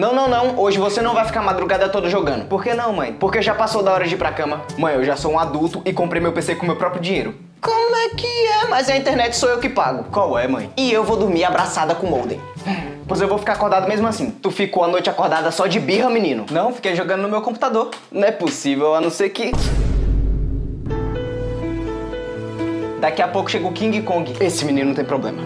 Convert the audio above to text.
Não, não, não. Hoje você não vai ficar madrugada toda jogando. Por que não, mãe? Porque já passou da hora de ir pra cama. Mãe, eu já sou um adulto e comprei meu PC com meu próprio dinheiro. Como é que é? Mas a internet sou eu que pago. Qual é, mãe? E eu vou dormir abraçada com o Molden. Pois eu vou ficar acordado mesmo assim. Tu ficou a noite acordada só de birra, menino? Não, fiquei jogando no meu computador. Não é possível, a não ser que. Daqui a pouco chega o King Kong. Esse menino não tem problema.